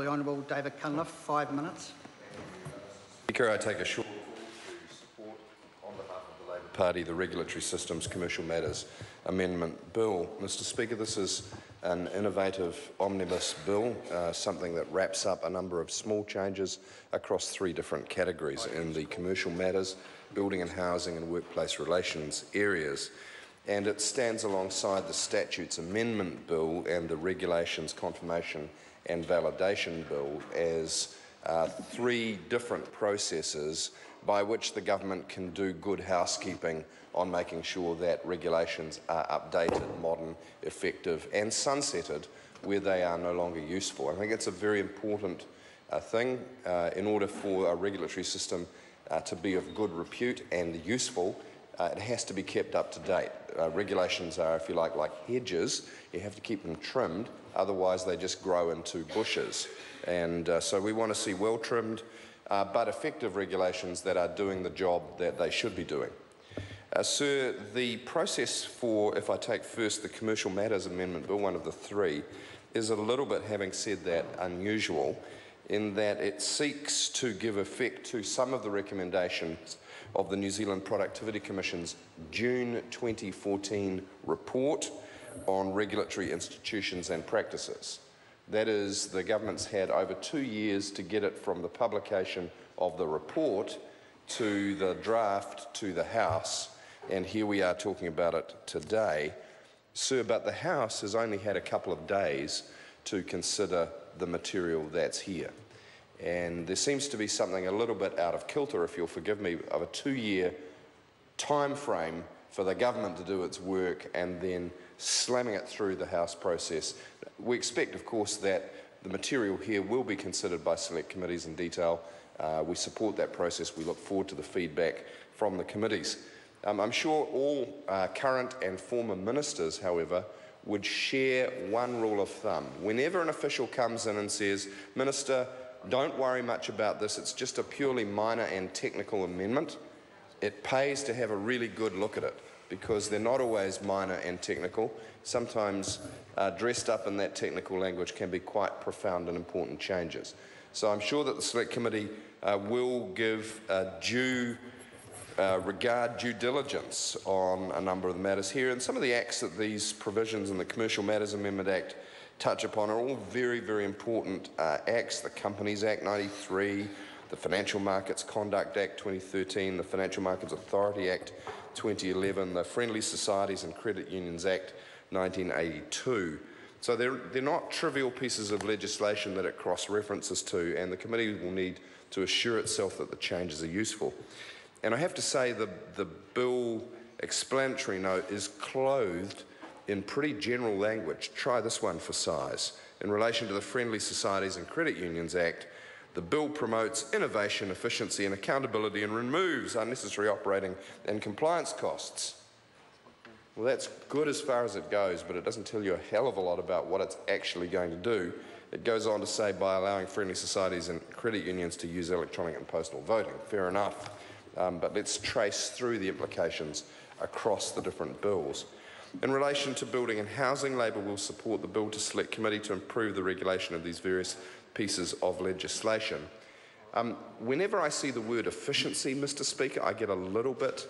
The Honourable David Cunliffe, five minutes. Speaker, I take a short call to support, on behalf of the Labor Party, the Regulatory Systems Commercial Matters Amendment Bill. Mr Speaker, this is an innovative omnibus bill, uh, something that wraps up a number of small changes across three different categories in the commercial matters, building and housing and workplace relations areas. And it stands alongside the Statutes Amendment Bill and the Regulations Confirmation and Validation Bill as uh, three different processes by which the government can do good housekeeping on making sure that regulations are updated, modern, effective and sunsetted where they are no longer useful. I think it's a very important uh, thing uh, in order for a regulatory system uh, to be of good repute and useful uh, it has to be kept up to date. Uh, regulations are, if you like, like hedges. You have to keep them trimmed, otherwise they just grow into bushes. And uh, so we want to see well-trimmed uh, but effective regulations that are doing the job that they should be doing. Uh, sir, the process for, if I take first the Commercial Matters Amendment Bill, one of the three, is a little bit, having said that, unusual in that it seeks to give effect to some of the recommendations of the New Zealand Productivity Commission's June 2014 report on regulatory institutions and practices. That is, the government's had over two years to get it from the publication of the report to the draft to the House, and here we are talking about it today. Sir, but the House has only had a couple of days to consider the material that's here. And there seems to be something a little bit out of kilter, if you'll forgive me, of a two-year time frame for the government to do its work and then slamming it through the House process. We expect, of course, that the material here will be considered by select committees in detail. Uh, we support that process. We look forward to the feedback from the committees. Um, I'm sure all uh, current and former ministers, however, would share one rule of thumb. Whenever an official comes in and says, Minister, don't worry much about this, it's just a purely minor and technical amendment, it pays to have a really good look at it because they're not always minor and technical. Sometimes uh, dressed up in that technical language can be quite profound and important changes. So I'm sure that the Select Committee uh, will give uh, due uh, regard due diligence on a number of the matters here. And some of the acts that these provisions in the Commercial Matters Amendment Act touch upon are all very, very important uh, acts. The Companies Act 93, the Financial Markets Conduct Act 2013, the Financial Markets Authority Act 2011, the Friendly Societies and Credit Unions Act 1982. So they're, they're not trivial pieces of legislation that it cross references to, and the committee will need to assure itself that the changes are useful. And I have to say the, the bill explanatory note is clothed in pretty general language. Try this one for size. In relation to the Friendly Societies and Credit Unions Act, the bill promotes innovation, efficiency and accountability and removes unnecessary operating and compliance costs. Well, that's good as far as it goes, but it doesn't tell you a hell of a lot about what it's actually going to do. It goes on to say by allowing friendly societies and credit unions to use electronic and postal voting. Fair enough. Um, but let's trace through the implications across the different bills. In relation to building and housing, Labor will support the bill to select committee to improve the regulation of these various pieces of legislation. Um, whenever I see the word efficiency, Mr Speaker, I get a little bit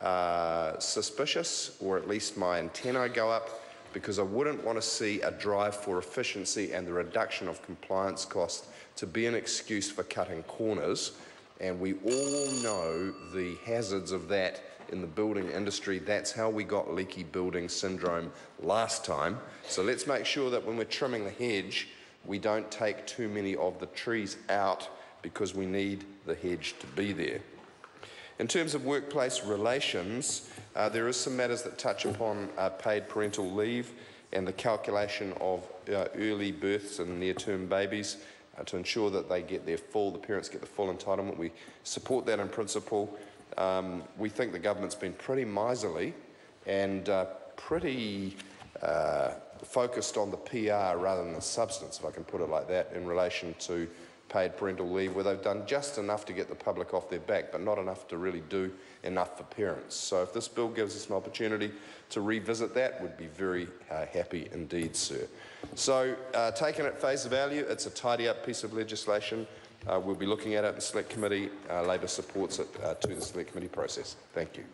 uh, suspicious, or at least my antennae go up, because I wouldn't want to see a drive for efficiency and the reduction of compliance costs to be an excuse for cutting corners. And we all know the hazards of that in the building industry. That's how we got leaky building syndrome last time. So let's make sure that when we're trimming the hedge, we don't take too many of the trees out because we need the hedge to be there. In terms of workplace relations, uh, there is some matters that touch upon uh, paid parental leave and the calculation of uh, early births and near-term babies uh, to ensure that they get their full, the parents get the full entitlement. We support that in principle. Um, we think the government's been pretty miserly and uh, pretty uh, focused on the PR rather than the substance, if I can put it like that, in relation to paid parental leave, where they've done just enough to get the public off their back, but not enough to really do enough for parents. So if this bill gives us an opportunity to revisit that, we'd be very uh, happy indeed, sir. So uh, taken at face value, it's a tidy-up piece of legislation. Uh, we'll be looking at it in the select committee. Uh, Labor supports it uh, to the select committee process. Thank you.